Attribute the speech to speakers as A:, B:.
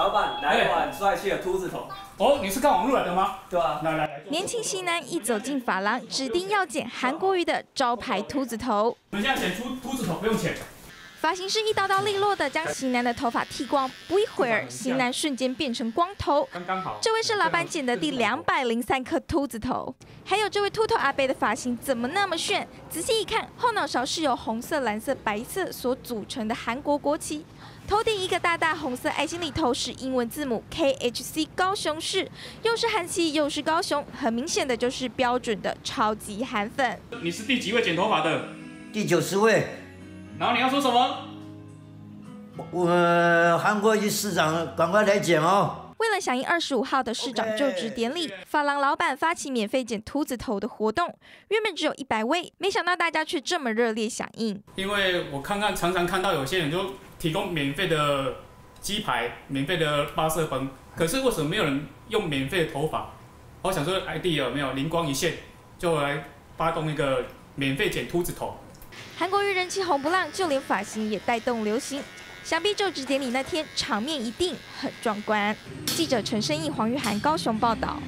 A: 老板来一碗帅气的秃子头。
B: 哦，你是看网络来的吗？
A: 对啊。
B: 来来来。
C: 年轻型男一走进发廊，指定要剪韩国瑜的招牌秃子头。
B: 我们现在剪秃秃子头不用钱。
C: 发型师一刀刀利落的将型男的头发剃光，不一会儿，型男瞬间变成光头。
B: 刚刚好。
C: 这位是老板剪的第两百零三颗秃子头。还有这位秃头阿贝的发型怎么那么炫？仔细一看，后脑勺是由红色、蓝色、白色所组成的韩国国旗。头顶一个大大红色爱心，里头是英文字母 KHC 高雄市，又是韩系又是高雄，很明显的就是标准的超级韩粉。
B: 你是第几位剪头发的？
D: 第九十位。
B: 然后你要说什么？
D: 我韩国一市长赶快来剪哦。
C: 为了响应二十五号的市长就职典礼，发廊老板发起免费剪秃子头的活动，原本只有一百位，没想到大家却这么热烈响应。
B: 因为我看看，常常看到有些人就提供免费的鸡排、免费的八色粉，可是为什么没有人用免费的头发？我想说，ID 有没有灵光一现，就来发动一个免费剪秃子头。
C: 韩国瑜人气红不浪，就连发型也带动流行。想必就职典礼那天，场面一定很壮观。记者陈生义、黄玉涵高雄报道。